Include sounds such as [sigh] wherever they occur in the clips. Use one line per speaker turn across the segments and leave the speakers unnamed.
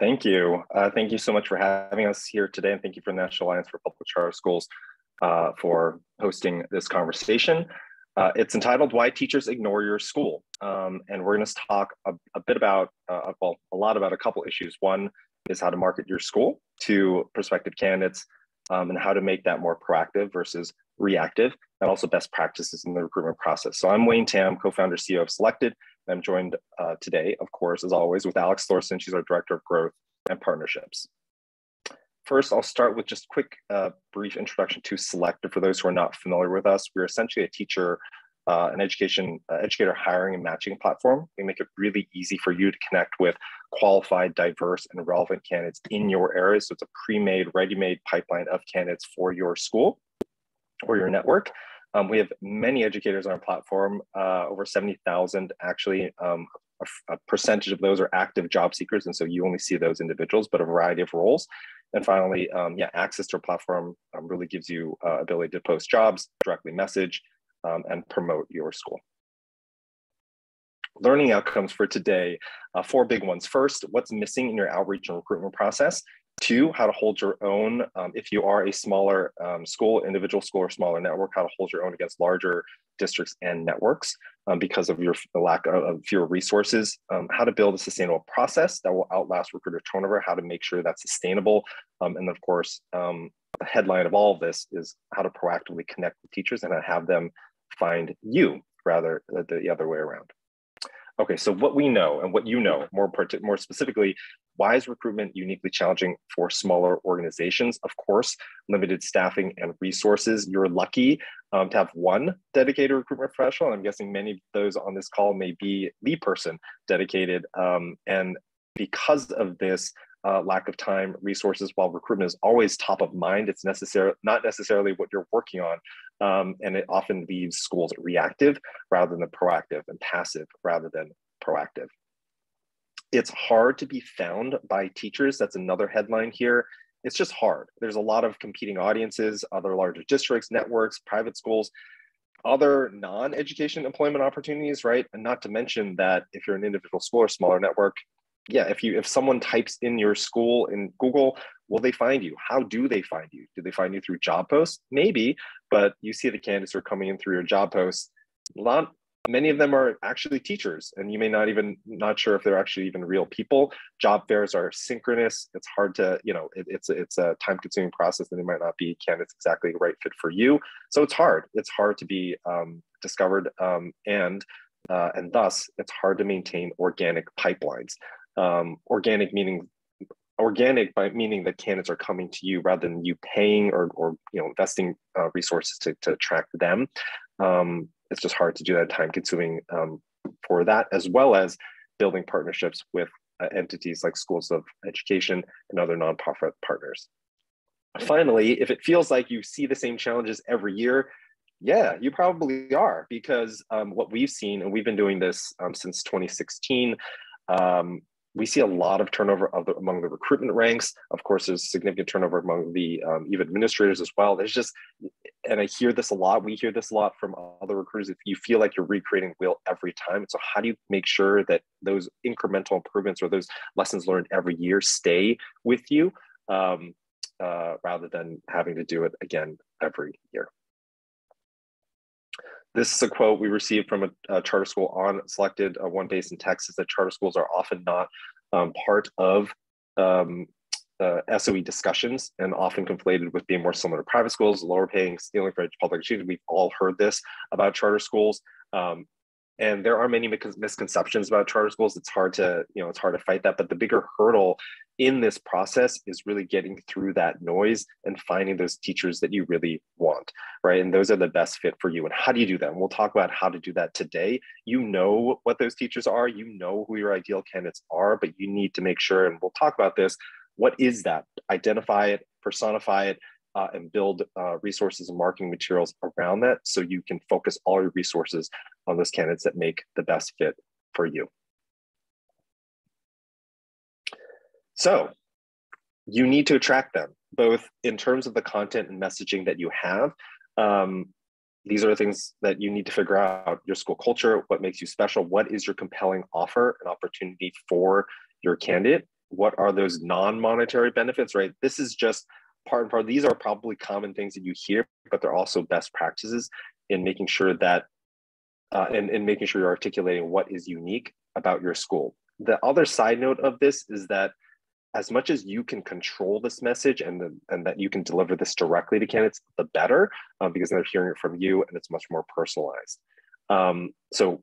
Thank you. Uh, thank you so much for having us here today, and thank you for the National Alliance for Public Charter Schools uh, for hosting this conversation. Uh, it's entitled Why Teachers Ignore Your School. Um, and we're going to talk a, a bit about, uh, well, a lot about a couple issues. One is how to market your school to prospective candidates um, and how to make that more proactive versus reactive, and also best practices in the recruitment process. So I'm Waine Tam, co-founder, CEO of Selected. I'm joined uh, today, of course, as always, with Alex Thorson. She's our Director of Growth and Partnerships. First, I'll start with just quick, uh, brief introduction to Selected. For those who are not familiar with us, we're essentially a teacher, uh, an education uh, educator hiring and matching platform. We make it really easy for you to connect with qualified, diverse, and relevant candidates in your area. So it's a pre-made, ready-made pipeline of candidates for your school or your network. Um, we have many educators on our platform, uh, over 70,000 actually. Um, a, percentage of those are active job seekers, and so you only see those individuals, but a variety of roles. And finally, um, yeah, access to our platform um, really gives you uh, ability to post jobs, directly message, um, and promote your school. Learning outcomes for today, uh, four big ones. First, what's missing in your outreach and recruitment process? Two, how to hold your own um, if you are a smaller um, school, individual school, or smaller network, how to hold your own against larger districts and networks um, because of your lack of, of fewer resources. Um, how to build a sustainable process that will outlast recruiter turnover, how to make sure that's sustainable. Um, and of course, um, the headline of all of this is how to proactively connect with teachers and have them find you rather than the other way around. Okay, so what we know and what you know more more specifically, why is recruitment uniquely challenging for smaller organizations? Of course, limited staffing and resources. You're lucky um, to have one dedicated recruitment professional. I'm guessing many of those on this call may be the person dedicated. Um, and because of this, uh, lack of time, resources, while recruitment is always top of mind, it's necessary not necessarily what you're working on, um, and it often leaves schools reactive rather than proactive and passive rather than proactive. It's hard to be found by teachers. That's another headline here. It's just hard. There's a lot of competing audiences, other larger districts, networks, private schools, other non-education employment opportunities, right? And not to mention that if you're an individual school or smaller network, yeah, if you if someone types in your school in Google, will they find you? How do they find you? Do they find you through job posts? Maybe, but you see the candidates are coming in through your job posts. A lot many of them are actually teachers, and you may not even not sure if they're actually even real people. Job fairs are synchronous. It's hard to you know it, it's it's a time consuming process, and they might not be candidates exactly the right fit for you. So it's hard. It's hard to be um, discovered, um, and uh, and thus it's hard to maintain organic pipelines um, organic meaning organic by meaning that candidates are coming to you rather than you paying or, or you know investing uh, resources to, to attract them. Um, it's just hard to do that time consuming um, for that as well as building partnerships with uh, entities like schools of education and other nonprofit partners. Finally if it feels like you see the same challenges every year yeah you probably are because um, what we've seen and we've been doing this um, since 2016 um, we see a lot of turnover the, among the recruitment ranks. Of course, there's significant turnover among the um, even administrators as well. There's just, and I hear this a lot. We hear this a lot from other recruiters. If you feel like you're recreating wheel every time, so how do you make sure that those incremental improvements or those lessons learned every year stay with you, um, uh, rather than having to do it again every year? This is a quote we received from a, a charter school on selected uh, one based in Texas that charter schools are often not um, part of um, uh, SOE discussions and often conflated with being more similar to private schools, lower paying, stealing for public education. We've all heard this about charter schools. Um, and there are many misconceptions about charter schools it's hard to you know it's hard to fight that but the bigger hurdle in this process is really getting through that noise and finding those teachers that you really want right? And those are the best fit for you. And how do you do that? And we'll talk about how to do that today. You know what those teachers are. You know who your ideal candidates are but you need to make sure and we'll talk about this what is that? Identify it personify it uh, and build uh, resources and marketing materials around that so you can focus all your resources on those candidates that make the best fit for you. So you need to attract them, both in terms of the content and messaging that you have. Um, these are the things that you need to figure out your school culture, what makes you special, what is your compelling offer and opportunity for your candidate what are those non-monetary benefits, right? This is just part and part. These are probably common things that you hear, but they're also best practices in making sure that uh, and, and making sure you're articulating what is unique about your school. The other side note of this is that as much as you can control this message and, the, and that you can deliver this directly to candidates, the better, uh, because they're hearing it from you and it's much more personalized. Um, so,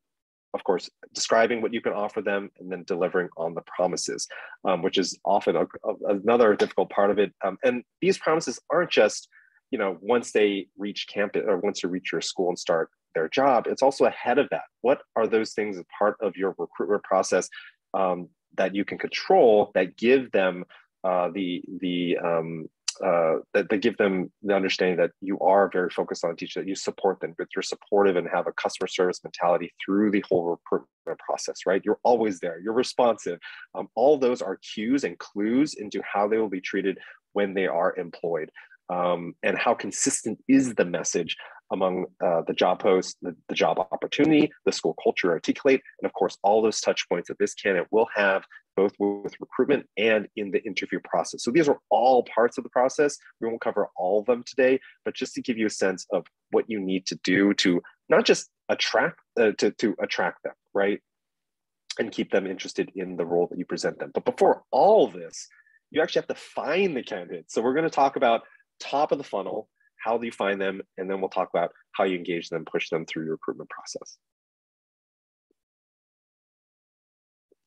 of course, describing what you can offer them and then delivering on the promises, um, which is often a, a, another difficult part of it. Um, and these promises aren't just, you know, once they reach campus or once you reach your school and start their job, it's also ahead of that. What are those things as part of your recruitment process um, that you can control that give them uh, the the um, uh, that, that give them the understanding that you are very focused on teaching, that you support them, but you're supportive and have a customer service mentality through the whole recruitment process, right? You're always there, you're responsive. Um, all those are cues and clues into how they will be treated when they are employed. Um, and how consistent is the message among uh, the job post, the, the, job opportunity, the school culture articulate, and of course, all those touch points that this candidate will have both with recruitment and in the interview process. So these are all parts of the process. We won't cover all of them today, but just to give you a sense of what you need to do to not just attract uh, to, to attract them, right? And keep them interested in the role that you present them. But before all this, you actually have to find the candidate. So we're going to talk about top of the funnel, how do you find them? And then we'll talk about how you engage them, push them through your recruitment process.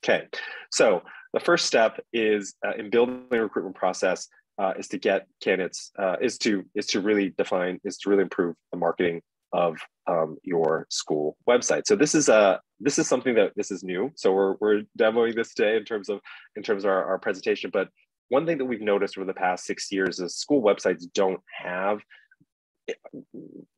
Okay, so the first step is uh, in building a recruitment process uh, is to get candidates uh, is to is to really define is to really improve the marketing of um, your school website. So this is a this is something that this is new. So we're we're demoing this today in terms of in terms of our, our presentation. But one thing that we've noticed over the past six years is school websites don't have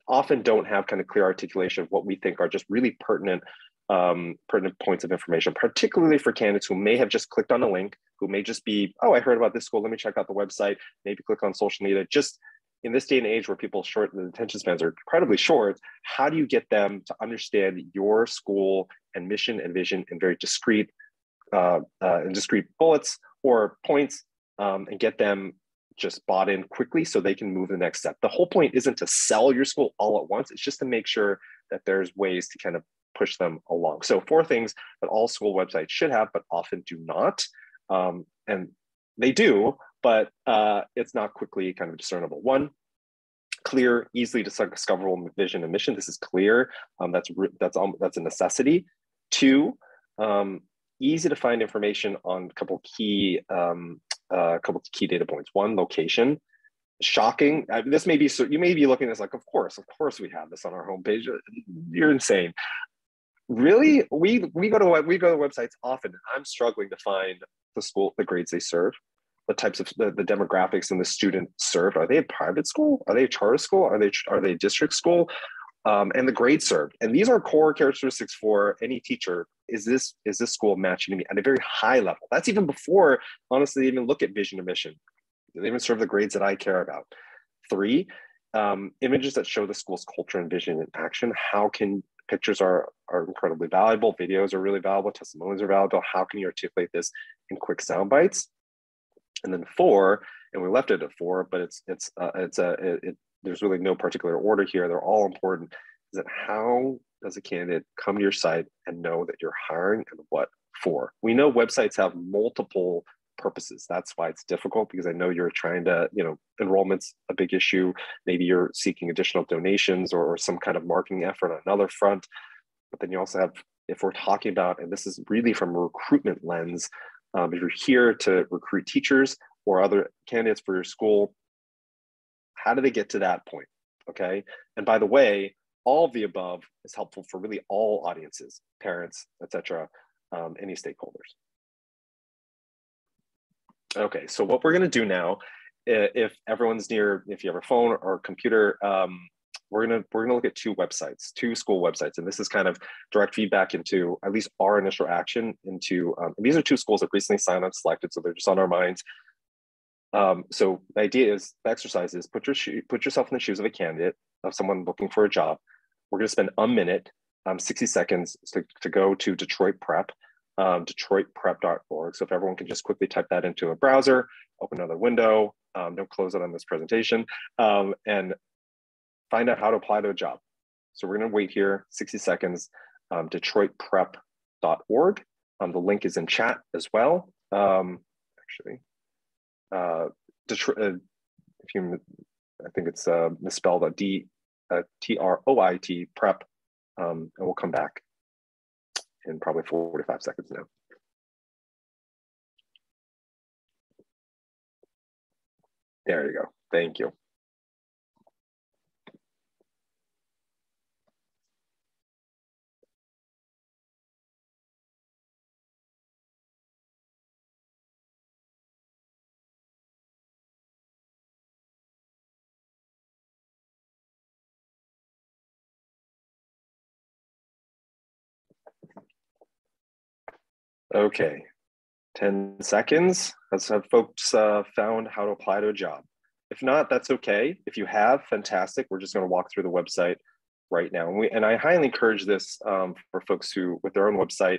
often don't have kind of clear articulation of what we think are just really pertinent um, pertinent points of information, particularly for candidates who may have just clicked on a link, who may just be, oh, I heard about this school, let me check out the website, maybe click on social media. Just in this day and age where people short the attention spans are incredibly short, how do you get them to understand your school and mission and vision in very discrete uh, uh, in discrete bullets or points um, and get them just bought in quickly so they can move the next step. The whole point isn't to sell your school all at once. It's just to make sure that there's ways to kind of push them along. So four things that all school websites should have, but often do not. Um, and they do, but uh, it's not quickly kind of discernible. One, clear, easily discoverable vision and mission. This is clear. Um, that's that's that's a necessity. Two, um, easy to find information on a couple key um, uh, a couple key data points. One, location. Shocking. I this may be so. You may be looking at this like, of course, of course, we have this on our homepage. You're insane. Really, we we go to we go to websites often. I'm struggling to find the school, the grades they serve, the types of the, the demographics and the student served. Are they a private school? Are they a charter school? Are they are they a district school? Um, and the grades served. And these are core characteristics for any teacher is this is this school matching me at a very high level? That's even before, honestly, even look at vision and mission. They even serve the grades that I care about. Three, um, images that show the school's culture and vision in action. How can pictures are are incredibly valuable, videos are really valuable, testimonials are valuable. How can you articulate this in quick sound bites? And then four, and we left it at four, but it's it's uh, it's a it, it, there's really no particular order here. They're all important. Is that how does a candidate come to your site and know that you're hiring and what for? We know websites have multiple purposes. That's why it's difficult because I know you're trying to, you know, enrollment's a big issue. Maybe you're seeking additional donations or, or some kind of marketing effort on another front. But then you also have, if we're talking about, and this is really from a recruitment lens, um, if you're here to recruit teachers or other candidates for your school, how do they get to that point? Okay. And by the way, all of the above is helpful for really all audiences, parents, etc., um, any stakeholders. Okay, so what we're going to do now, if everyone's near, if you have a phone or computer, um, we're gonna we're gonna look at two websites, two school websites, and this is kind of direct feedback into at least our initial action into. Um, these are two schools that recently signed up selected, so they're just on our minds. Um, so the idea is the exercise is put your put yourself in the shoes of a candidate of someone looking for a job we're going to spend a minute, um, 60 seconds to, to go to Detroit Prep. um, detroitprep.org. So if everyone can just quickly type that into a browser, open another window, um, don't close it on this presentation, um, and find out how to apply to a job. So we're gonna wait here 60 seconds, um, detroitprep.org. Um, the link is in chat as well. Um, actually, uh, Detroit, uh, if you, I think it's uh, misspelled, a D, uh, prep, um, and we'll come back in probably four to five seconds now. There you go. Thank you. Okay, 10 seconds. Let's have folks uh, found how to apply to a job. If not, that's okay. If you have, fantastic. We're just going to walk through the website right now. And, we, and I highly encourage this um, for folks who, with their own website,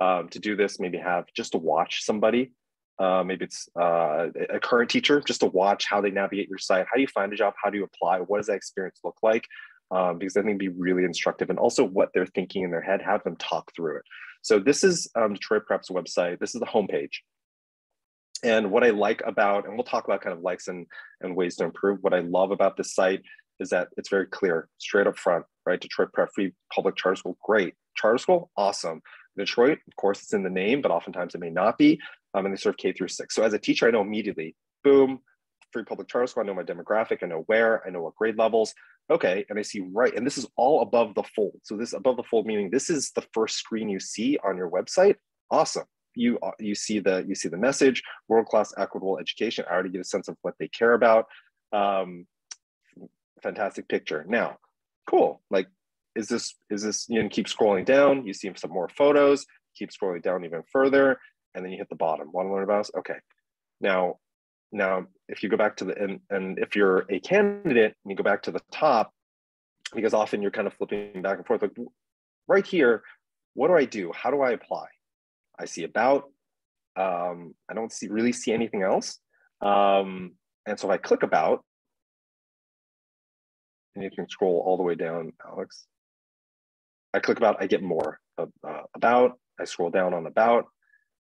um, to do this, maybe have just to watch somebody. Uh, maybe it's uh, a current teacher, just to watch how they navigate your site. How do you find a job? How do you apply? What does that experience look like? Um, because I think it'd be really instructive. And also what they're thinking in their head, have them talk through it. So this is um, Detroit Prep's website. This is the homepage. And what I like about, and we'll talk about kind of likes and, and ways to improve, what I love about this site is that it's very clear, straight up front, right? Detroit Prep Free Public Charter School, great. Charter School, awesome. Detroit, of course, it's in the name, but oftentimes it may not be. Um, and they serve K through six. So as a teacher, I know immediately, boom, free public charter school. I know my demographic. I know where. I know what grade levels. Okay, and I see right, and this is all above the fold. So this above the fold meaning this is the first screen you see on your website. Awesome. You uh, you see the you see the message world class equitable education. I already get a sense of what they care about. Um, fantastic picture. Now, cool. Like, is this is this you know keep scrolling down? You see some more photos. Keep scrolling down even further, and then you hit the bottom. Want to learn about us? Okay. Now now, if you go back to the, and, and if you're a candidate and you go back to the top, because often you're kind of flipping back and forth, like right here, what do I do? How do I apply? I see about, um, I don't see really see anything else. Um, and so if I click about, and you can scroll all the way down, Alex. I click about, I get more uh, about, I scroll down on about,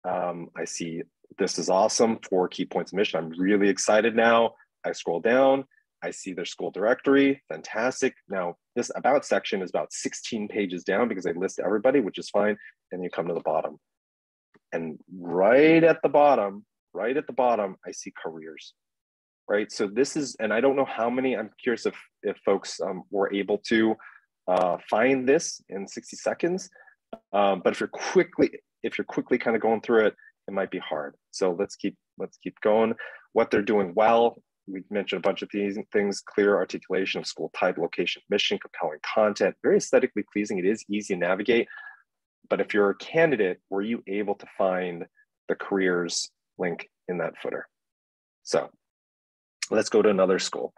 um, I see this is awesome. Four key points of mission. I'm really excited now. I scroll down. I see their school directory. Fantastic. Now, this about section is about 16 pages down because they list everybody, which is fine. And you come to the bottom. And right at the bottom, right at the bottom, I see careers. Right. So this is, and I don't know how many, I'm curious if, if folks um, were able to uh, find this in 60 seconds. Um, but if you're quickly, if you're quickly kind of going through it, it might be hard. So let's keep let's keep going. What they're doing well, we mentioned a bunch of these things, clear articulation of school type, location, mission, compelling content, very aesthetically pleasing. It is easy to navigate. But if you're a candidate, were you able to find the careers link in that footer? So let's go to another school.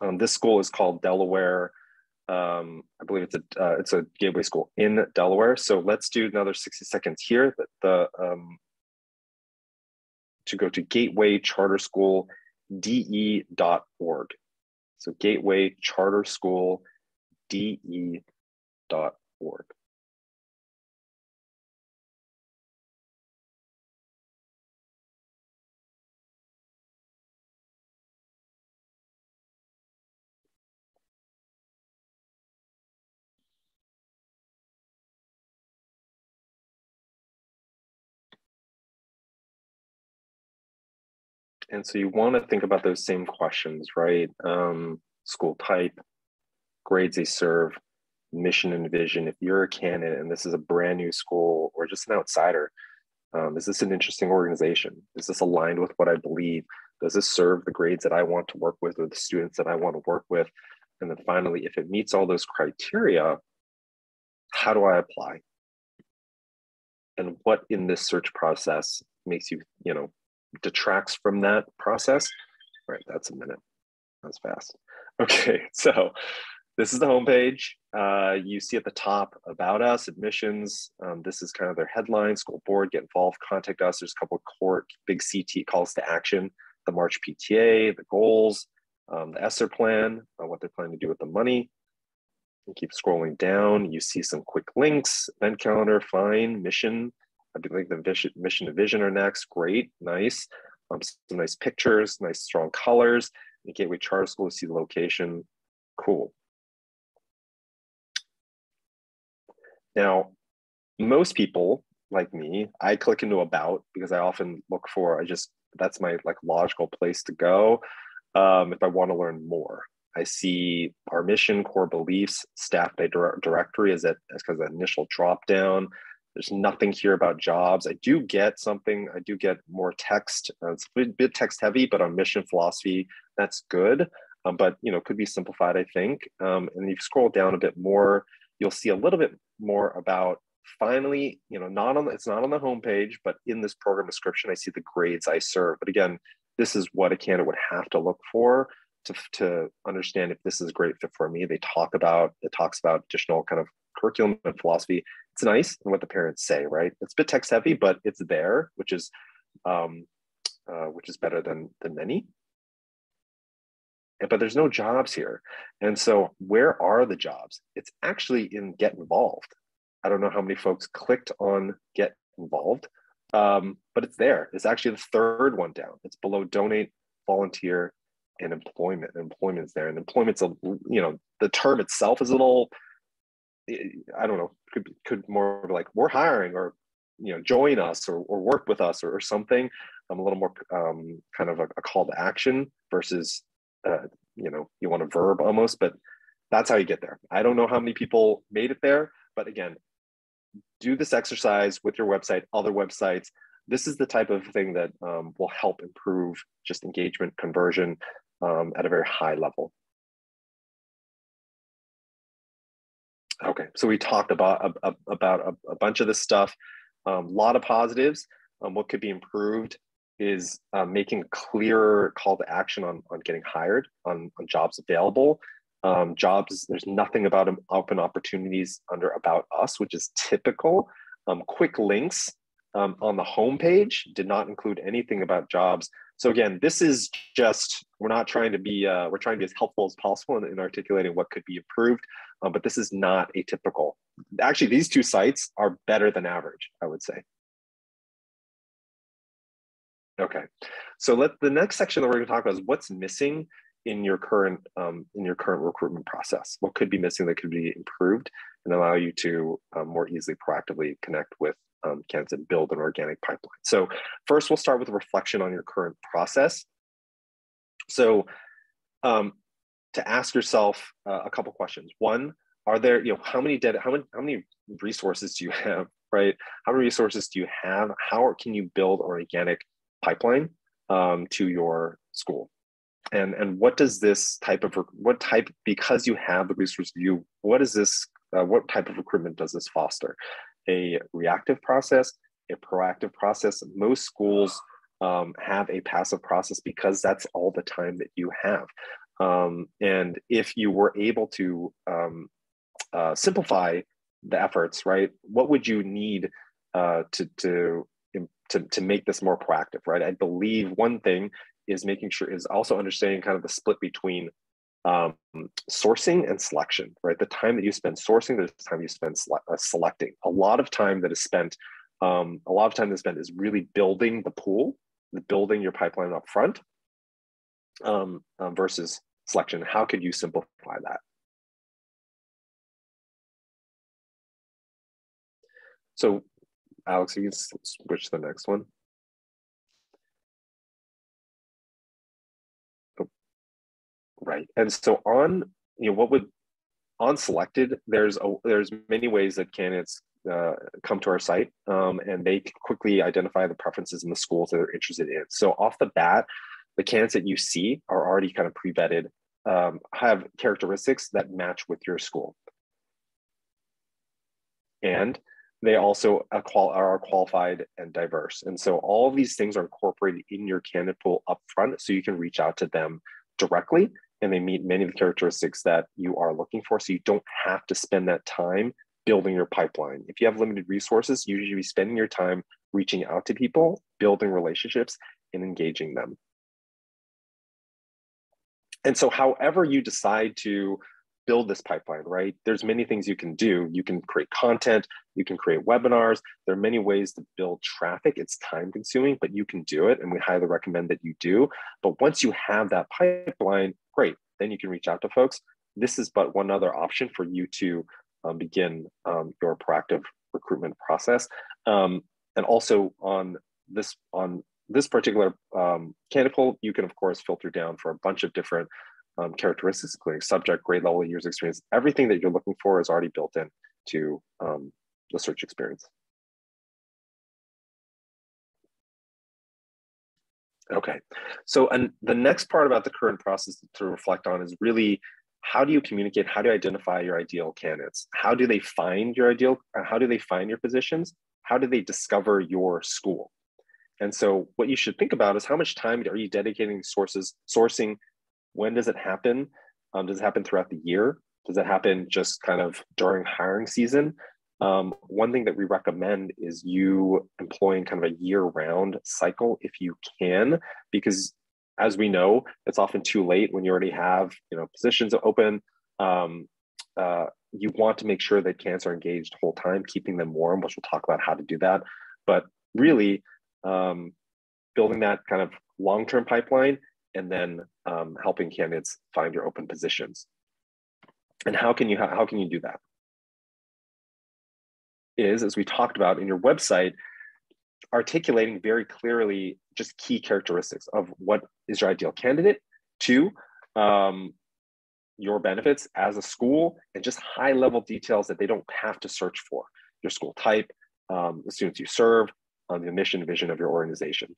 Um, this school is called Delaware um, I believe it's a uh, it's a gateway school in Delaware. So let's do another 60 seconds here. That the um, to go to Gateway Charter School de.org. So Gateway And so you want to think about those same questions, right? Um, school type, grades they serve, mission and vision. If you're a candidate and this is a brand new school or just an outsider, um, is this an interesting organization? Is this aligned with what I believe? Does this serve the grades that I want to work with or the students that I want to work with? And then finally, if it meets all those criteria, how do I apply? And what in this search process makes you, you know, detracts from that process. All right, that's a minute. That's fast. [laughs] Okay, so this is the homepage. Uh, you see at the top about us, admissions. Um, this is kind of their headline, school board, get involved, contact us. There's a couple of core big CT calls to action, the March PTA, the goals, um, the ESSER plan, uh, what they're planning to do with the money. And keep scrolling down. You see some quick links, event calendar, fine, mission. I believe the mission and vision are next. Great, nice. Um, some nice pictures, nice strong colors. The Gateway Charter School, see the location. Cool. Now, most people like me, I click into about because I often look for, I just, that's my like logical place to go um, if I want to learn more. I see our mission, core beliefs, staff directory as, a, as kind of an initial drop down. There's nothing here about jobs. I do get something, I do get more text. Uh, it's a bit text heavy, but on mission philosophy, that's good. Um, but you know, could be simplified, I think. Um, and if you scroll down a bit more, you'll see a little bit more about finally, you know, not on it's not on the homepage, but in this program description, I see the grades I serve. But again, this is what a candidate would have to look for to, to understand if this is a great fit for me. They talk about, it talks about additional kind of curriculum and philosophy. It's nice and what the parents say, right? It's a bit text heavy, but it's there, which is, um, uh, which is better than, than many but there's no jobs here. And so, where are the jobs? It's actually in Get Involved. I don't know how many folks clicked on Get Involved, um, but it's there. It's actually the third one down. It's below Donate, Volunteer, and Employment. And employment's there. And employment's a, you know, the term itself is a little, I don't know, could, could more like we're hiring or, you know, join us or, or work with us or, or something. I'm a little more um, kind of a, a call to action versus uh, you know you want a verb almost but that's how you get there. I don't know how many people made it there but again do this exercise with your website other websites. This is the type of thing that um, will help improve just engagement conversion um, at a very high level okay so we talked about a, a about a, a, bunch of this stuff a um, lot of positives um, what could be improved is uh, making clearer call to action on, on getting hired, on, on jobs available. Um, jobs, there's nothing about open opportunities under About Us, which is typical. Um, quick links um, on the homepage did not include anything about jobs. So again, this is just, we're not trying to be, uh, we're trying to be as helpful as possible in, in articulating what could be improved, uh, but this is not atypical. Actually, these two sites are better than average, I would say. Okay, so let the next section that we're going to talk about is what's missing in your current um, in your current recruitment process. What could be missing that could be improved and allow you to um, more easily proactively connect with um, candidates and build an organic pipeline. So first, we'll start with a reflection on your current process. So um, to ask yourself uh, a couple questions. One, are there you know how many dead how many how many resources do you have right? How many resources do you have? How can you build organic pipeline um, to your school and and what does this type of what type because you have the resource you, what is this uh, what type of recruitment does this foster a reactive process a proactive process most schools um, have a passive process because that's all the time that you have um, and if you were able to um, uh, simplify the efforts right what would you need uh, to to to, to make this more proactive, right? I believe one thing is making sure is also understanding kind of the split between um, sourcing and selection, right? The time that you spend sourcing, the time you spend sele- uh, selecting. A lot of time that is spent, um, a lot of time that is spent is really building the pool, the building your pipeline up front um, um, versus selection. How could you simplify that? So Alex, you can switch to the next one. Oh, right. And so on, you know, what would on selected, there's a, there's many ways that candidates uh, come to our site um, and they quickly identify the preferences in the schools that they're interested in. So off the bat, the candidates that you see are already kind of pre-vetted, um, have characteristics that match with your school. And they also are qualified and diverse. And so all of these things are incorporated in your candidate pool upfront so you can reach out to them directly and they meet many of the characteristics that you are looking for. So you don't have to spend that time building your pipeline. If you have limited resources, you should be spending your time reaching out to people, building relationships, and engaging them. And so, however you decide to build this pipeline, right? There's many things you can do. You can create content, you can create webinars. There are many ways to build traffic. It's time consuming, but you can do it. And we highly recommend that you do. But once you have that pipeline, great. Then you can reach out to folks. This is but one other option for you to um, begin um, your proactive recruitment process. Um, and also on this on this particular um, candidate you can of course filter down for a bunch of different um, characteristics, including subject, grade level, years experience. Everything that you're looking for is already built in to um, the search experience. Okay, so and the next part about the current process to reflect on is really how do you communicate? How do you identify your ideal candidates? How do they find your ideal? How do they find your positions? How do they discover your school? And so, what you should think about is how much time are you dedicating sources sourcing when does it happen? Um, does it happen throughout the year? Does it happen just kind of during hiring season? Um, one thing that we recommend is you employing kind of a year-round cycle if you can, because as we know, it's often too late when you already have you know positions open. Um, uh, you want to make sure that candidates are engaged whole time, keeping them warm, which we'll talk about how to do that. But really, um, building that kind of long-term pipeline and then um, helping candidates find your open positions. And how can you how can you do that? Is as we talked about in your website, articulating very clearly just key characteristics of what is your ideal candidate. Two, um, your benefits as a school, and just high level details that they don't have to search for. Your school type, um, the students you serve, um, the mission, vision of your organization.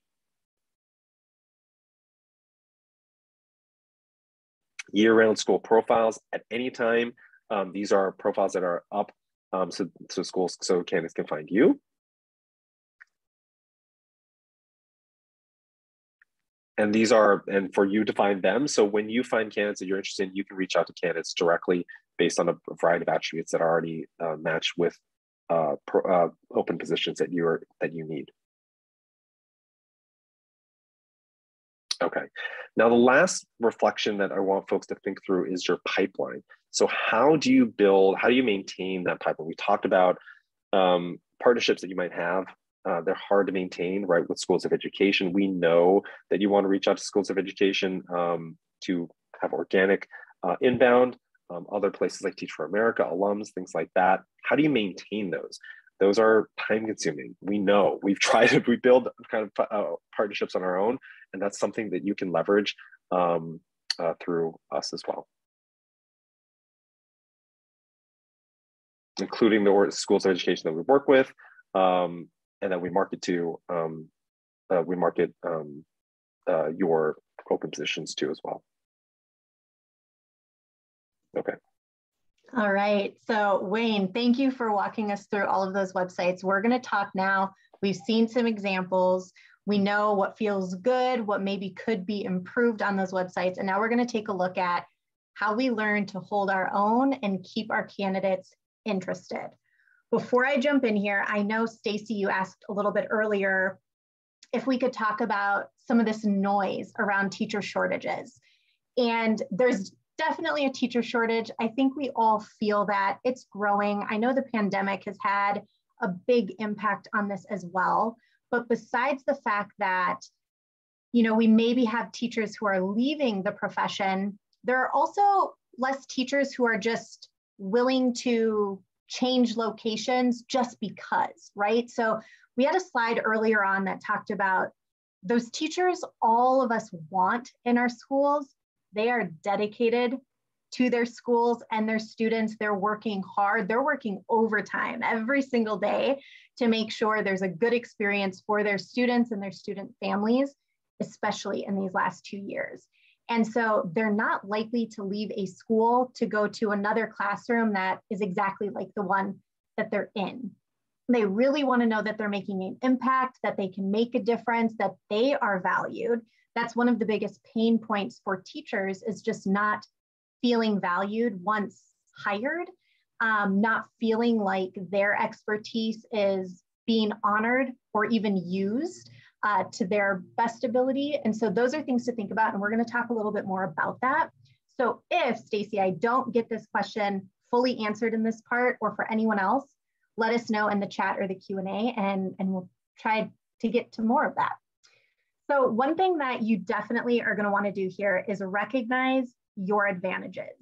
year-round school profiles at any time. Um, these are profiles that are up um, so, so schools, so candidates can find you. And these are, and for you to find them. So when you find candidates that you're interested in, you can reach out to candidates directly based on a variety of attributes that are already uh, matched with uh, pro, uh, open positions that you are that you need. Okay. Now, the last reflection that I want folks to think through is your pipeline. So, how do you build, how do you maintain that pipeline? We talked about um, partnerships that you might have. Uh, they're hard to maintain, right? With schools of education, we know that you want to reach out to schools of education um, to have organic uh, inbound. Um, other places like Teach for America, alums, things like that. How do you maintain those? those are time consuming. We know we've [laughs] tried it. We build kind of uh, partnerships on our own, and that's something that you can leverage um, uh, through us as well, including the schools of education that we work with um, and that we market to. Um, uh, we market um, uh, your open positions to as well. Okay.
All right. So, Waine, thank you for walking us through all of those websites. We're going to talk now. We've seen some examples. We know what feels good, what maybe could be improved on those websites. And now we're going to take a look at how we learn to hold our own and keep our candidates interested. Before I jump in here, I know Stacy, you asked a little bit earlier if we could talk about some of this noise around teacher shortages. And there's definitely a teacher shortage. I think we all feel that it's growing. I know the pandemic has had a big impact on this as well. But besides the fact that, you know, we maybe have teachers who are leaving the profession, there are also less teachers who are just willing to change locations just because, right? So we had a slide earlier on that talked about those teachers all of us want in our schools they are dedicated to their schools and their students. They're working hard, they're working overtime every single day to make sure there's a good experience for their students and their student families, especially in these last two years. And so they're not likely to leave a school to go to another classroom that is exactly like the one that they're in. They really want to know that they're making an impact, that they can make a difference, that they are valued. That's one of the biggest pain points for teachers is just not feeling valued once hired, um, not feeling like their expertise is being honored or even used uh, to their best ability. And so those are things to think about. And we're going to talk a little bit more about that. So if, Stacy, I don't get this question fully answered in this part or for anyone else, let us know in the chat or the Q&A and, and we'll try to get to more of that. So one thing that you definitely are gonna wanna do here is recognize your advantages.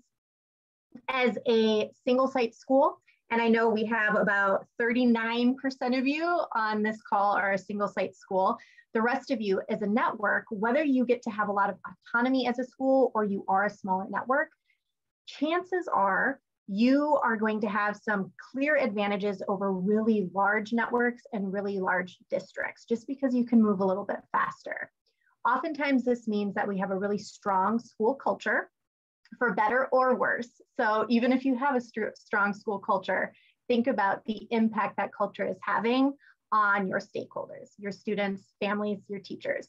As a single site school, and I know we have about 39% of you on this call are a single site school. The rest of you is a network, whether you get to have a lot of autonomy as a school or you are a smaller network, chances are you are going to have some clear advantages over really large networks and really large districts, just because you can move a little bit faster. Oftentimes, this means that we have a really strong school culture for better or worse. So, even if you have a st strong school culture, think about the impact that culture is having on your stakeholders, your students, families, your teachers.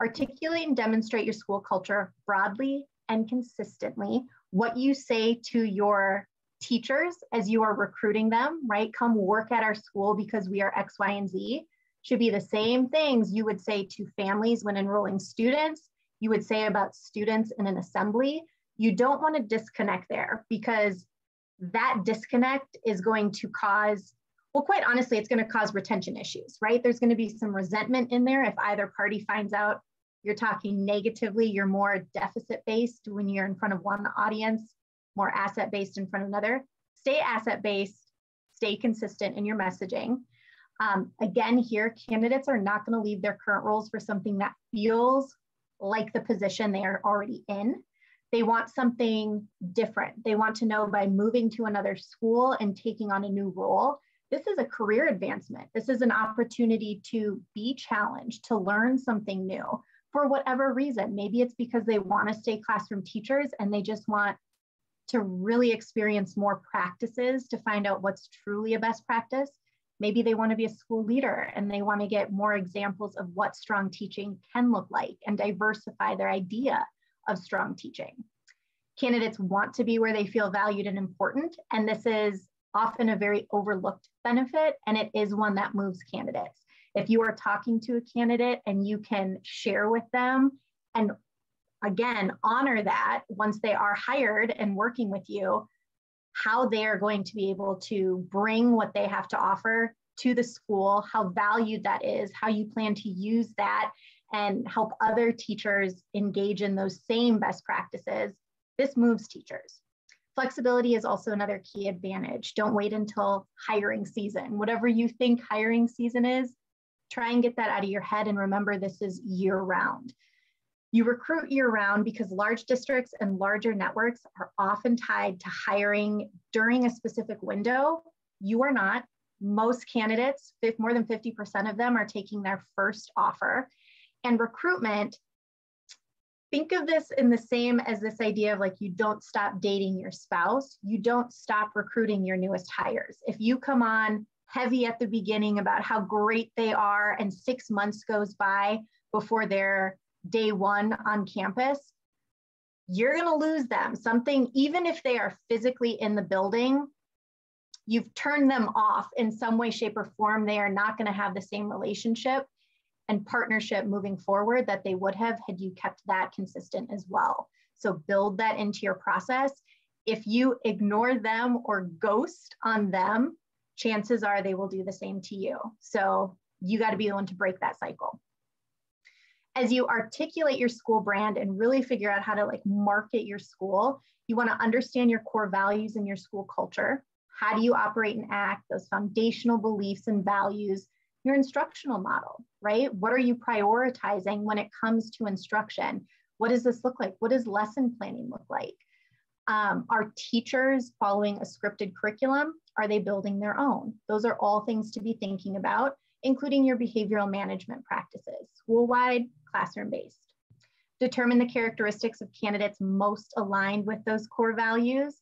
Articulate and demonstrate your school culture broadly and consistently what you say to your teachers as you are recruiting them, right? Come work at our school because we are X, Y, and Z should be the same things you would say to families when enrolling students, you would say about students in an assembly. You don't want to disconnect there because that disconnect is going to cause, well, quite honestly, it's going to cause retention issues, right? There's going to be some resentment in there if either party finds out you're talking negatively, you're more deficit based when you're in front of one audience, more asset based in front of another. Stay asset based, stay consistent in your messaging. Um, again, here, candidates are not going to leave their current roles for something that feels like the position they are already in. They want something different. They want to know by moving to another school and taking on a new role, this is a career advancement. This is an opportunity to be challenged, to learn something new, for whatever reason. Maybe it's because they want to stay classroom teachers and they just want to really experience more practices to find out what's truly a best practice. Maybe they want to be a school leader and they want to get more examples of what strong teaching can look like and diversify their idea of strong teaching. Candidates want to be where they feel valued and important, and this is often a very overlooked benefit, and it is one that moves candidates if you are talking to a candidate and you can share with them and again honor that once they are hired and working with you how they are going to be able to bring what they have to offer to the school how valued that is how you plan to use that and help other teachers engage in those same best practices this moves teachers Flexibility is also another key advantage. Don't wait until hiring season. Whatever you think hiring season is, Try and get that out of your head and remember this is year round. You recruit year round because large districts and larger networks are often tied to hiring during a specific window. You are not. Most candidates, more than 50% of them, are taking their first offer. And recruitment, think of this in the same as this idea of like you don't stop dating your spouse, you don't stop recruiting your newest hires. If you come on heavy at the beginning about how great they are, and six months goes by before their day one on campus, you're going to lose them. Something, even if they are physically in the building, you've turned them off in some way, shape, or form. They are not going to have the same relationship and partnership moving forward that they would have had you kept that consistent as well. So build that into your process. If you ignore them or ghost on them, chances are they will do the same to you. So you got to be the one to break that cycle. As you articulate your school brand and really figure out how to like market your school, you want to understand your core values and your school culture. How do you operate and act, those foundational beliefs and values, your instructional model, right? What are you prioritizing when it comes to instruction? What does this look like? What does lesson planning look like? Um, are teachers following a scripted curriculum? Are they building their own? Those are all things to be thinking about, including your behavioral management practices, school-wide, classroom-based. Determine the characteristics of candidates most aligned with those core values.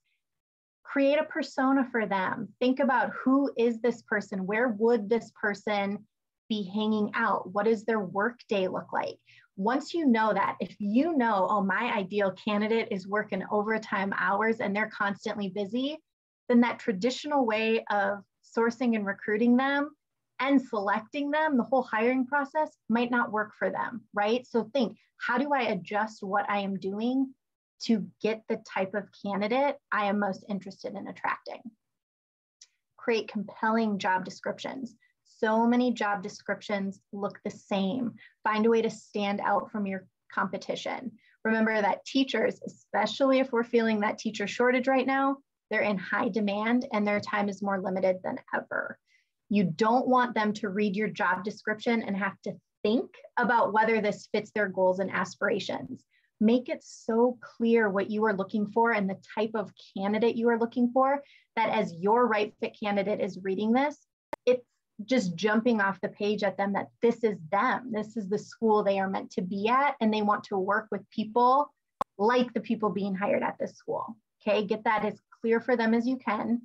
create a persona for them. Think about who is this person? Where would this person be hanging out? What does their work day look like? Once you know that, if you know, oh, my ideal candidate is working overtime hours and they're constantly busy, then that traditional way of sourcing and recruiting them and selecting them, the whole hiring process might not work for them, right? So think, how do I adjust what I am doing to get the type of candidate I am most interested in attracting? Create compelling job descriptions. So many job descriptions look the same. Find a way to stand out from your competition. Remember that teachers, especially if we're feeling that teacher shortage right now, they're in high demand and their time is more limited than ever. You don't want them to read your job description and have to think about whether this fits their goals and aspirations. Make it so clear what you are looking for and the type of candidate you are looking for that as your right fit candidate is reading this, it's just jumping off the page at them that this is them. This is the school they are meant to be at, and they want to work with people like the people being hired at this school. Okay, get that as clear for them as you can.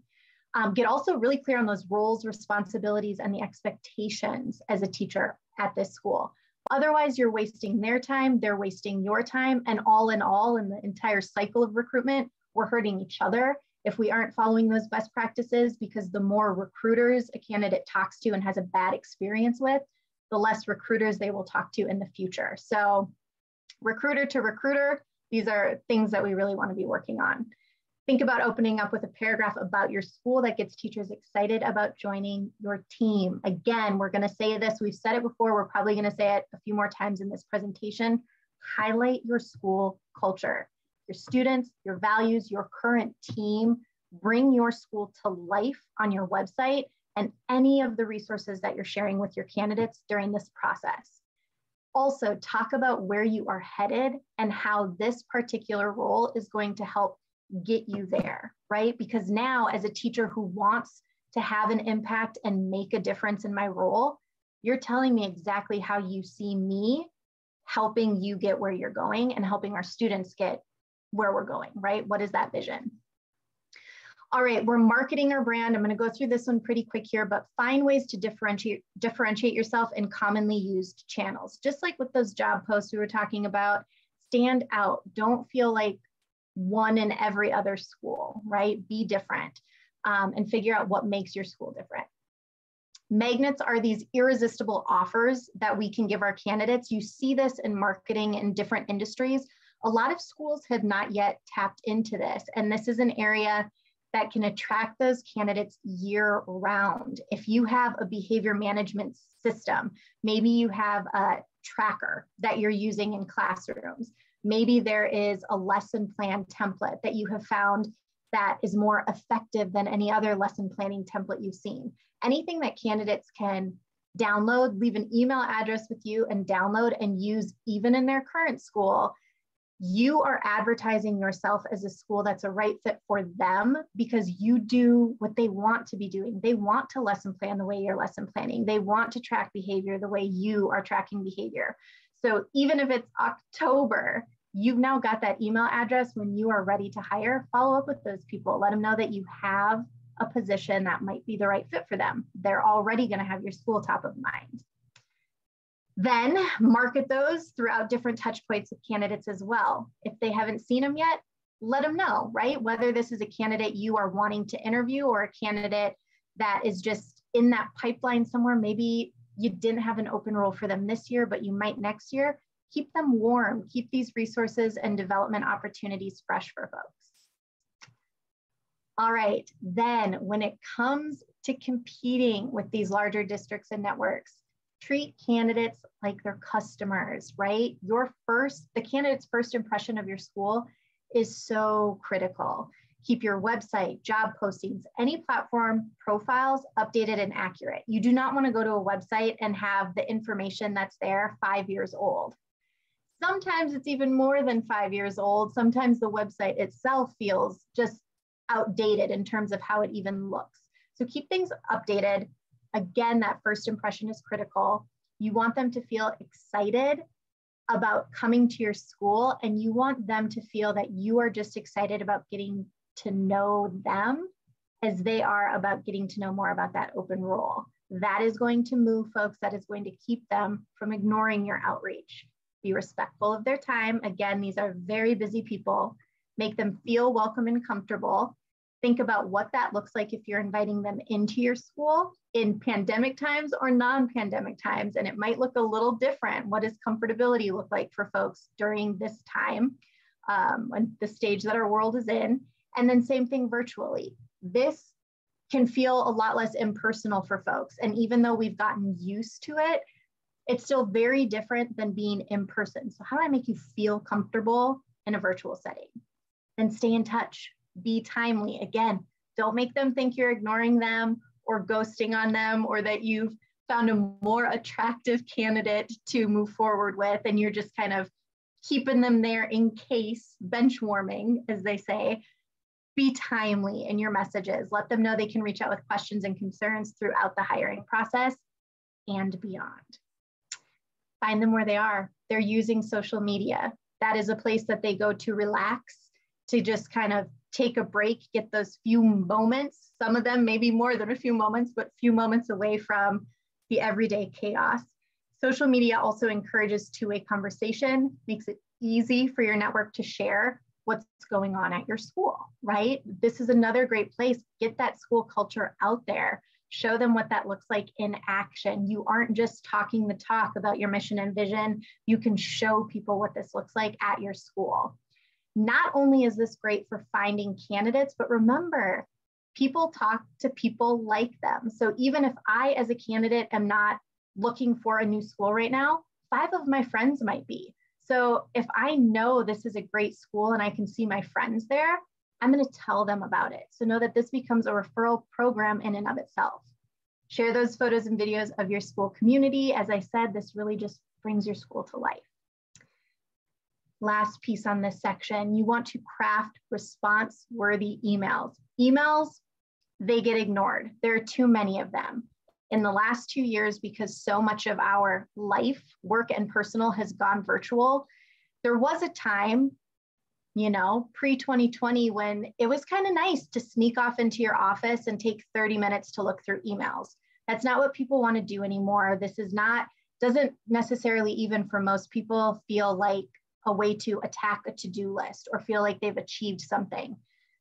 Um, get also really clear on those roles, responsibilities, and the expectations as a teacher at this school. Otherwise, you're wasting their time, they're wasting your time, and all in all, in the entire cycle of recruitment, we're hurting each other if we aren't following those best practices because the more recruiters a candidate talks to and has a bad experience with, the less recruiters they will talk to in the future. So, recruiter to recruiter, these are things that we really want to be working on. Think about opening up with a paragraph about your school that gets teachers excited about joining your team. Again, we're going to say this, we've said it before, we're probably going to say it a few more times in this presentation. Highlight your school culture, your students, your values, your current team. Bring your school to life on your website and any of the resources that you're sharing with your candidates during this process. Also, talk about where you are headed and how this particular role is going to help get you there, right? Because now, as a teacher who wants to have an impact and make a difference in my role, you're telling me exactly how you see me helping you get where you're going and helping our students get where we're going, right? What is that vision? All right, we're marketing our brand. I'm going to go through this one pretty quick here, but find ways to differentiate differentiate yourself in commonly used channels. Just like with those job posts we were talking about, stand out. Don't feel like one in every other school, right? Be different um, and figure out what makes your school different. Magnets are these irresistible offers that we can give our candidates. You see this in marketing in different industries. A lot of schools have not yet tapped into this, and this is an area that can attract those candidates year round. If you have a behavior management system, maybe you have a tracker that you're using in classrooms, Maybe there is a lesson plan template that you have found that is more effective than any other lesson planning template you've seen. Anything that candidates can download, leave an email address with you and download and use even in their current school, you are advertising yourself as a school that's a right fit for them because you do what they want to be doing. They want to lesson plan the way you're lesson planning. They want to track behavior the way you are tracking behavior. So even if it's October, you've now got that email address when you are ready to hire. Follow up with those people. Let them know that you have a position that might be the right fit for them. They're already going to have your school top of mind. Then market those throughout different touch points with candidates as well. If they haven't seen them yet, let them know, right? Whether this is a candidate you are wanting to interview or a candidate that is just in that pipeline somewhere, maybe you didn't have an open role for them this year, but you might next year, keep them warm, keep these resources and development opportunities fresh for folks. All right, then when it comes to competing with these larger districts and networks, treat candidates like their customers, right? Your first, the candidate's first impression of your school is so critical. Keep your website, job postings, any platform profiles updated and accurate. You do not want to go to a website and have the information that's there five years old. Sometimes it's even more than five years old. Sometimes the website itself feels just outdated in terms of how it even looks. So keep things updated. Again, that first impression is critical. You want them to feel excited about coming to your school and you want them to feel that you are just excited about getting to know them as they are about getting to know more about that open role. That is going to move folks, that is going to keep them from ignoring your outreach. Be respectful of their time. Again, these are very busy people. Make them feel welcome and comfortable. Think about what that looks like if you're inviting them into your school in pandemic times or non pandemic times. And it might look a little different. What does comfortability look like for folks during this time, um, the stage that our world is in? And then, same thing virtually. This can feel a lot less impersonal for folks. And even though we've gotten used to it, it's still very different than being in person. So, how do I make you feel comfortable in a virtual setting? Then stay in touch, be timely. Again, don't make them think you're ignoring them or ghosting on them or that you've found a more attractive candidate to move forward with and you're just kind of keeping them there in case bench warming as they say be timely in your messages let them know they can reach out with questions and concerns throughout the hiring process and beyond find them where they are they're using social media that is a place that they go to relax to just kind of take a break, get those few moments, some of them maybe more than a few moments, but few moments away from the everyday chaos. Social media also encourages two-way conversation, makes it easy for your network to share what's going on at your school, right? This is another great place. Get that school culture out there. Show them what that looks like in action. You aren't just talking the talk about your mission and vision. You can show people what this looks like at your school not only is this great for finding candidates, but remember, people talk to people like them. So even if I, as a candidate, am not looking for a new school right now, five of my friends might be. So if I know this is a great school and I can see my friends there, I'm going to tell them about it. So know that this becomes a referral program in and of itself. Share those photos and videos of your school community. As I said, this really just brings your school to life last piece on this section, you want to craft response worthy emails. Emails, they get ignored. There are too many of them. In the last two years, because so much of our life, work, and personal has gone virtual, there was a time, you know, pre 2020 when it was kind of nice to sneak off into your office and take 30 minutes to look through emails. That's not what people want to do anymore. This is not, doesn't necessarily even for most people feel like a way to attack a to-do list or feel like they've achieved something.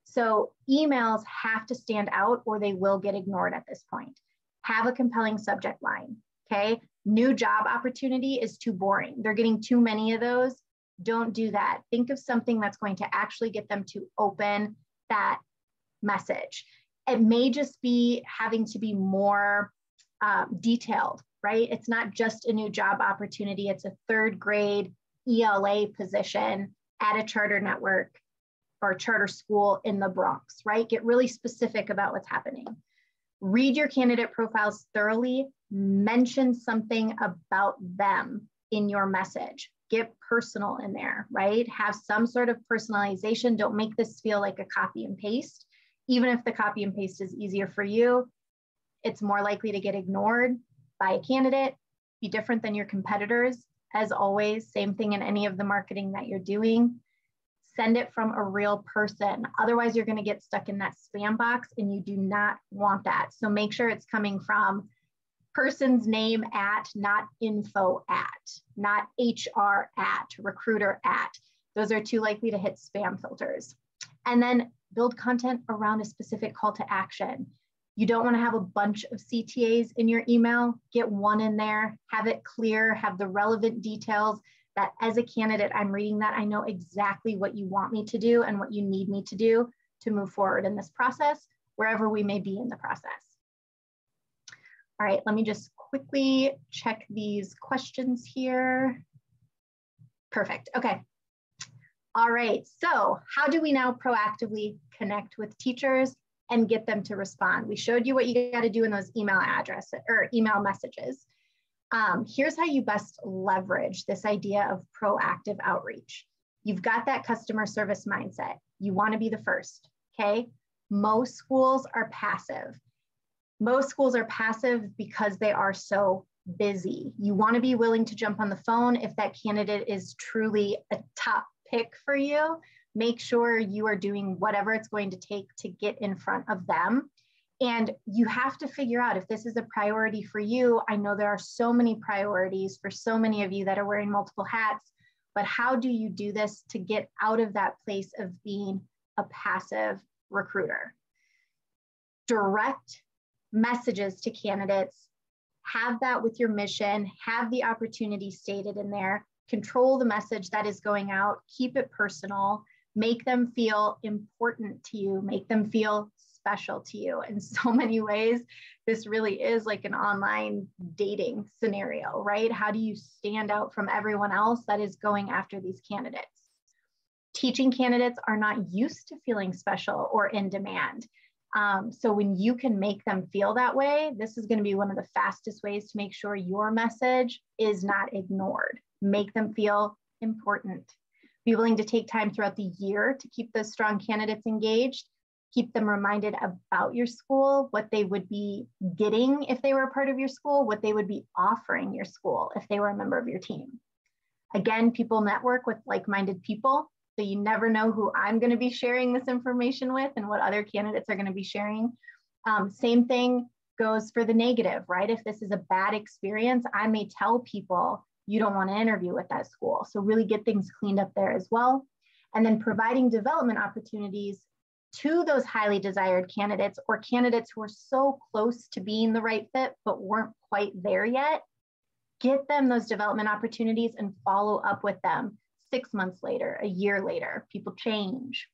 So emails have to stand out or they will get ignored at this point. Have a compelling subject line, okay? New job opportunity is too boring. They're getting too many of those. Don't do that. Think of something that's going to actually get them to open that message. It may just be having to be more um, detailed, right? It's not just a new job opportunity, it's a third grade ELA position at a charter network or charter school in the Bronx, right? Get really specific about what's happening. Read your candidate profiles thoroughly, mention something about them in your message. Get personal in there, right? Have some sort of personalization. Don't make this feel like a copy and paste. Even if the copy and paste is easier for you, it's more likely to get ignored by a candidate, be different than your competitors, as always, same thing in any of the marketing that you're doing. Send it from a real person. Otherwise, you're going to get stuck in that spam box and you do not want that. So make sure it's coming from person's name at, not info at, not HR at, recruiter at. Those are too likely to hit spam filters. And then build content around a specific call to action. You don't want to have a bunch of CTAs in your email. Get one in there, have it clear, have the relevant details that as a candidate, I'm reading that. I know exactly what you want me to do and what you need me to do to move forward in this process, wherever we may be in the process. All right, let me just quickly check these questions here. Perfect, okay. All right, so how do we now proactively connect with teachers and get them to respond. We showed you what you got to do in those email address or email messages. Um, here's how you best leverage this idea of proactive outreach. You've got that customer service mindset. You want to be the first, okay? Most schools are passive. Most schools are passive because they are so busy. You want to be willing to jump on the phone if that candidate is truly a top pick for you make sure you are doing whatever it's going to take to get in front of them. And you have to figure out if this is a priority for you. I know there are so many priorities for so many of you that are wearing multiple hats, but how do you do this to get out of that place of being a passive recruiter? Direct messages to candidates, have that with your mission, have the opportunity stated in there, control the message that is going out, keep it personal, make them feel important to you, make them feel special to you. In so [laughs] many ways, this really is like an online dating scenario, right? How do you stand out from everyone else that is going after these candidates? Teaching candidates are not used to feeling special or in demand. Um, so when you can make them feel that way, this is going to be one of the fastest ways to make sure your message is not ignored. Make them feel important. Be willing to take time throughout the year to keep those strong candidates engaged. Keep them reminded about your school, what they would be getting if they were a part of your school, what they would be offering your school if they were a member of your team. Again, people network with like minded people. So you never know who I'm going to be sharing this information with and what other candidates are going to be sharing. Um, same thing goes for the negative, right? If this is a bad experience, I may tell people you don't want to interview with that school. So really get things cleaned up there as well. And then providing development opportunities to those highly desired candidates or candidates who are so close to being the right fit but weren't quite there yet. Get them those development opportunities and follow up with them six months later, a year later. People change.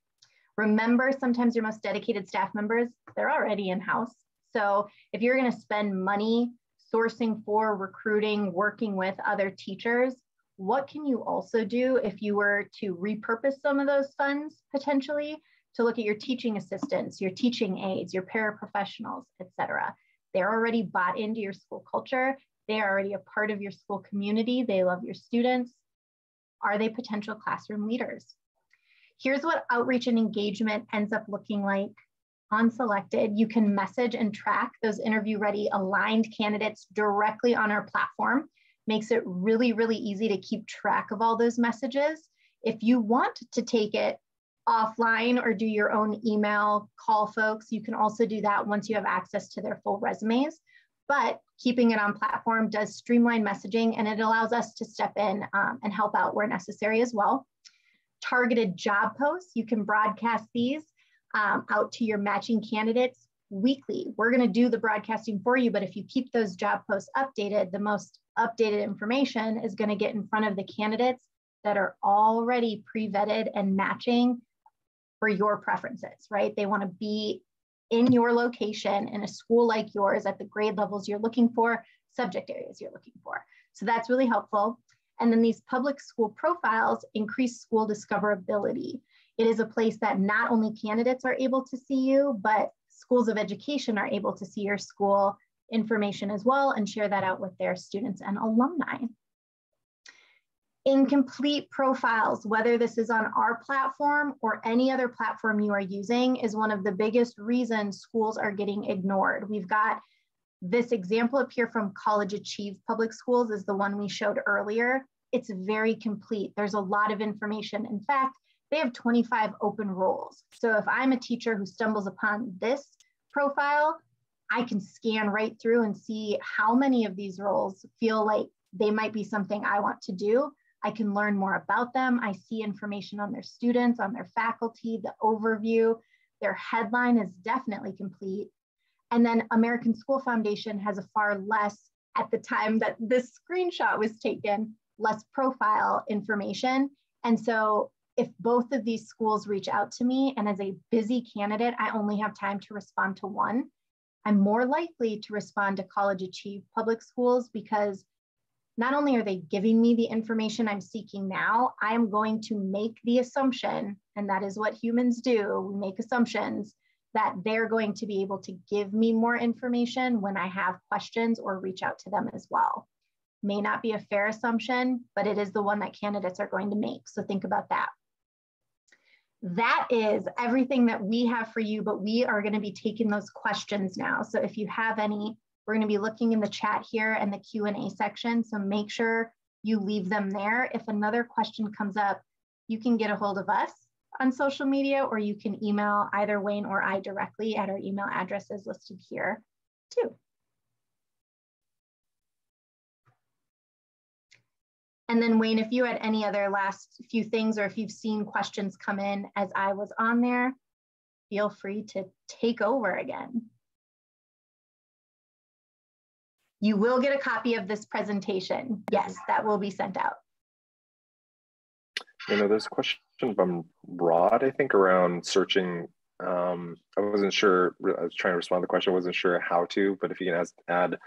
Remember, sometimes your most dedicated staff members, they're already in house. So if you're going to spend money sourcing for, recruiting, working with other teachers, what can you also do if you were to repurpose some of those funds potentially to look at your teaching assistants, your teaching aides, your paraprofessionals, et cetera? They're already bought into your school culture. They are already a part of your school community. They love your students. Are they potential classroom leaders? Here's what outreach and engagement ends up looking like on Selected. You can message and track those interview ready aligned candidates directly on our platform. Makes it really, really easy to keep track of all those messages. If you want to take it offline or do your own email, call folks, you can also do that once you have access to their full resumes but keeping it on platform does streamline messaging and it allows us to step in um, and help out where necessary as well. Targeted job posts, you can broadcast these um, out to your matching candidates weekly. We're going to do the broadcasting for you, but if you keep those job posts updated, the most updated information is going to get in front of the candidates that are already pre vetted and matching for your preferences, right? They want to be in your location in a school like yours at the grade levels you're looking for, subject areas you're looking for. So that's really helpful. And then these public school profiles increase school discoverability. It is a place that not only candidates are able to see you, but schools of education are able to see your school information as well and share that out with their students and alumni incomplete profiles, whether this is on our platform or any other platform you are using, is one of the biggest reasons schools are getting ignored. We've got this example up here from College Achieve Public Schools is the one we showed earlier. It's very complete. There's a lot of information. In fact, they have 25 open roles. So if I'm a teacher who stumbles upon this profile, I can scan right through and see how many of these roles feel like they might be something I want to do I can learn more about them. I see information on their students, on their faculty, the overview. Their headline is definitely complete. And then American School Foundation has a far less, at the time that this screenshot was taken, less profile information. And so if both of these schools reach out to me and as a busy candidate, I only have time to respond to one, I'm more likely to respond to College Achieve Public Schools because not only are they giving me the information I'm seeking now, I am going to make the assumption, and that is what humans do, we make assumptions that they're going to be able to give me more information when I have questions or reach out to them as well. May not be a fair assumption, but it is the one that candidates are going to make. So think about that. That is everything that we have for you, but we are going to be taking those questions now. So if you have any, we're going to be looking in the chat here and the Q&A section, so make sure you leave them there. If another question comes up, you can get a hold of us on social media, or you can email either Waine or I directly at our email addresses listed here too. And then Waine, if you had any other last few things or if you've seen questions come in as I was on there, feel free to take over again. You will get a copy of this presentation. Yes, that will be sent out.
You know, there's a question from Rod, I think, around searching. Um, I wasn't sure, I was trying to respond to the question, I wasn't sure how to, but if you can ask, add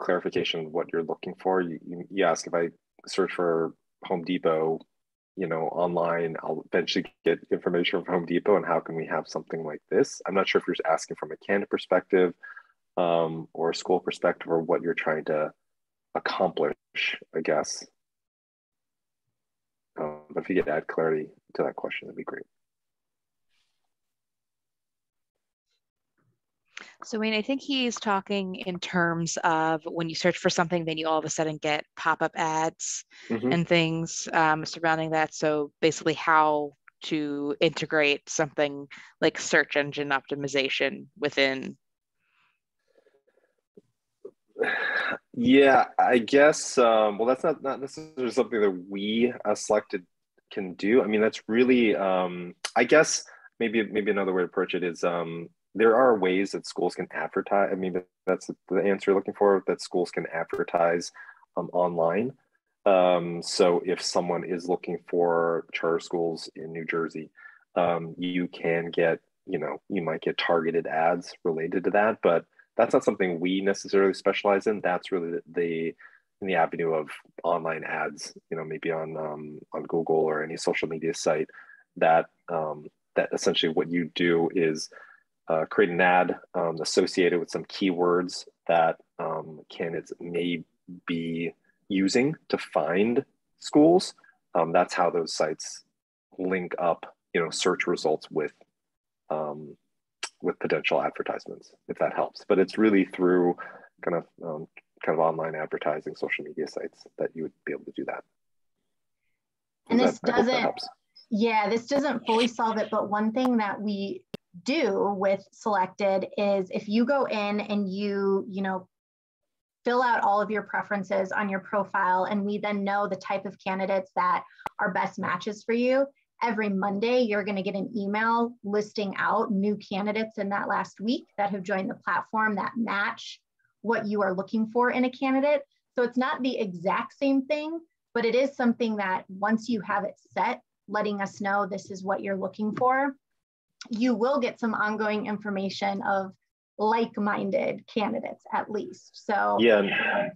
clarification what you're looking for. You, you, ask if I search for Home Depot, you know, online, I'll eventually get information from Home Depot and how can we have something like this? I'm not sure if you're asking from a candidate perspective um, or a school perspective or what you're trying to accomplish, I guess. Um, but if you could add clarity to that question, that'd be great.
So, Waine, I think he's talking in terms of when you search for something, then you all of a sudden get pop up ads mm-hmm. and things um, surrounding that. So, basically, how to integrate something like search engine optimization within.
Yeah, I guess. Um, well, that's not not necessarily something that we uh, selected can do. I mean, that's really. Um, I guess maybe maybe another way to approach it is um, there are ways that schools can advertise. I mean, that's the answer you're looking for. That schools can advertise um, online. Um, so if someone is looking for charter schools in New Jersey, um, you can get, you know, you might get targeted ads related to that, but that's not something we necessarily specialize in. That's really the, in the avenue of online ads, you know, maybe on um, on Google or any social media site. That um, that essentially what you do is uh, create an ad um, associated with some keywords that um, candidates may be using to find schools. Um, that's how those sites link up, you know, search results with um, with potential advertisements, if that helps. But it's really through kind of um, kind of online advertising, social media sites that you would be able to do that.
And this that, doesn't, yeah, this doesn't fully solve it. But one thing that we do with selected is if you go in and you, you know, fill out all of your preferences on your profile and we then know the type of candidates that are best matches for you, every Monday you're going to get an email listing out new candidates in that last week that have joined the platform that match what you are looking for in a candidate. So it's not the exact same thing, but it is something that once you have it set, letting us know this is what you're looking for, you will get some ongoing information of like-minded candidates at least. So
yeah,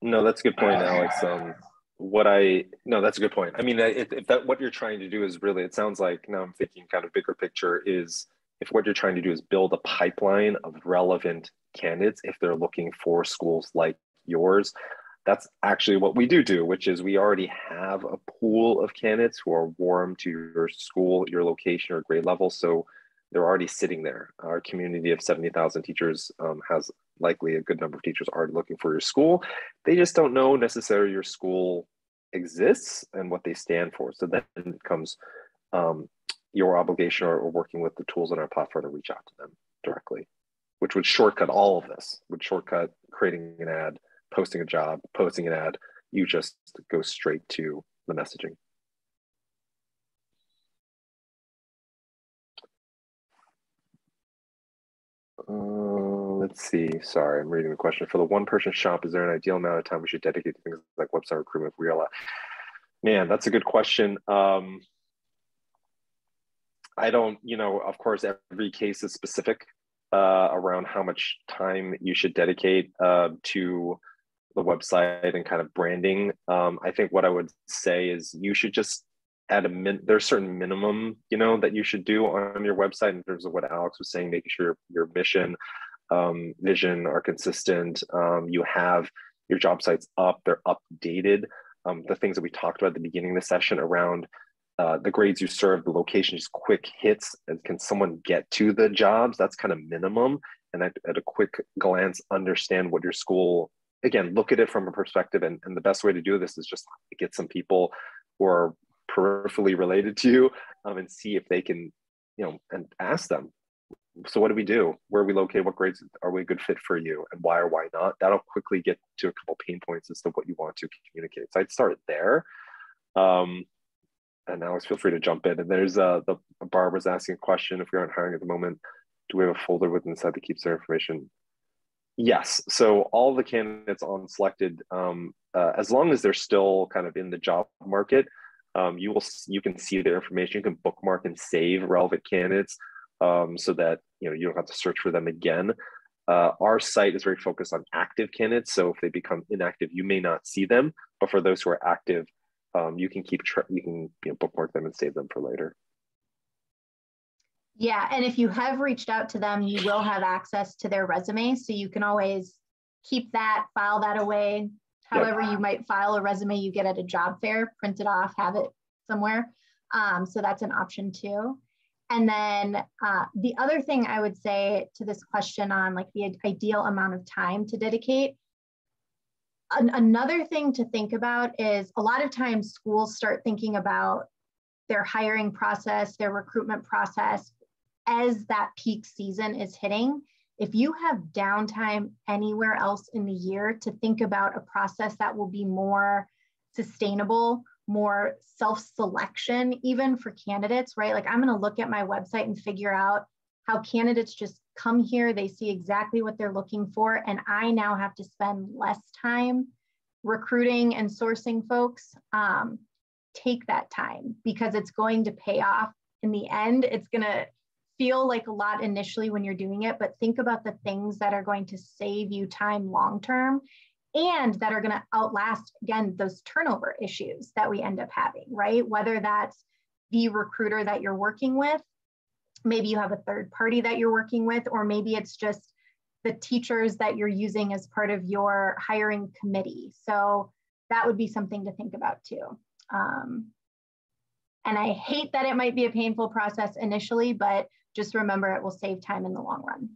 no, that's a good point, Alex. Um, what I no, that's a good point. I mean, if, if that what you're trying to do is really, it sounds like now I'm thinking kind of bigger picture is if what you're trying to do is build a pipeline of relevant candidates if they're looking for schools like yours that's actually what we do do, which is we already have a pool of candidates who are warm to your school, your location, or grade level. So they're already sitting there. Our community of 70,000 teachers um, has likely a good number of teachers already looking for your school. They just don't know necessarily your school exists and what they stand for. So then it comes um, your obligation or, or working with the tools on our platform to reach out to them directly, which would shortcut all of this, would shortcut creating an ad, posting a job, posting an ad, you just go straight to the messaging. Uh, let's see. Sorry, I'm reading the question. For the one person shop, is there an ideal amount of time we should dedicate to things like website recruitment? We are Man, that's a good question. Um, I don't, you know, of course, every case is specific uh, around how much time you should dedicate uh, to the website and kind of branding, um, I think what I would say is you should just add a min. There's certain minimum, you know, that you should do on your website in terms of what Alex was saying, making sure your mission, um, vision are consistent. Um, you have your job sites up, they're updated. Um, the things that we talked about at the beginning of the session around uh, the grades you serve, the location, just quick hits, and can someone get to the jobs? That's kind of minimum. And at, at a quick glance, understand what your school again, look at it from a perspective. And, and the best way to do this is just get some people who are peripherally related to you um, and see if they can, you know, and ask them. So what do we do? Where are we located? What grades are we a good fit for you? And why or why not? That'll quickly get to a couple pain points as to what you want to communicate. So I'd start there. Um, and now feel free to jump in. And there's uh, the Barbara's asking a question. If we aren't hiring at the moment, do we have a folder with inside that keeps their information? Yes. So all the candidates on selected, um, uh, as long as they're still kind of in the job market, um, you will you can see their information. You can bookmark and save relevant candidates um, so that you know you don't have to search for them again. Uh, our site is very focused on active candidates. So if they become inactive, you may not see them. But for those who are active, um, you can keep you can you know, bookmark them and save them for later.
Yeah, and if you have reached out to them, you will have access to their resume. So you can always keep that, file that away. However, yep. you might file a resume you get at a job fair, print it off, have it somewhere. Um, so that's an option too. And then uh, the other thing I would say to this question on like the ideal amount of time to dedicate, an another thing to think about is a lot of times schools start thinking about their hiring process, their recruitment process as that peak season is hitting, if you have downtime anywhere else in the year to think about a process that will be more sustainable, more self selection, even for candidates, right? Like I'm going to look at my website and figure out how candidates just come here, they see exactly what they're looking for, and I now have to spend less time recruiting and sourcing folks. Um, take that time because it's going to pay off in the end. It's going to feel like a lot initially when you're doing it, but think about the things that are going to save you time long term and that are going to outlast, again, those turnover issues that we end up having, right? Whether that's the recruiter that you're working with, maybe you have a third party that you're working with, or maybe it's just the teachers that you're using as part of your hiring committee. So that would be something to think about too. Um, and I hate that it might be a painful process initially, but just remember it will save time in the long run.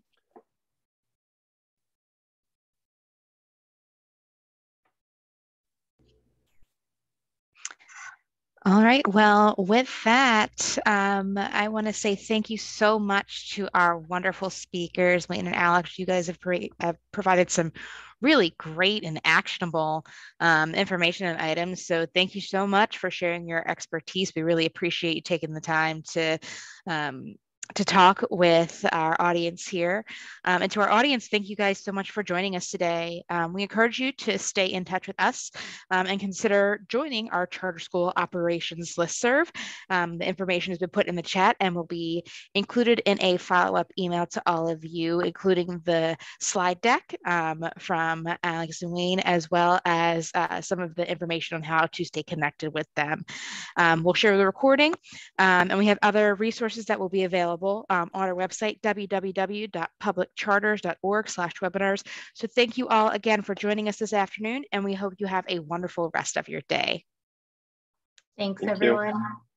All right. Well, with that, um, I want to say thank you so much to our wonderful speakers, Waine and Alex. You guys have, have provided some really great and actionable um, information and items. So thank you so much for sharing your expertise. We really appreciate you taking the time to um, to talk with our audience here. Um, and to our audience, thank you guys so much for joining us today. Um, we encourage you to stay in touch with us um, and consider joining our charter school operations listserv. Um, the information has been put in the chat and will be included in a follow-up email to all of you, including the slide deck um, from Alex and Waine, as well as uh, some of the information on how to stay connected with them. Um, we'll share the recording and we have other resources that will be available available um, on our website, www.publiccharters.org slash webinars. So thank you all again for joining us this afternoon, and we hope you have a wonderful rest of your day.
Thanks, thank everyone. You.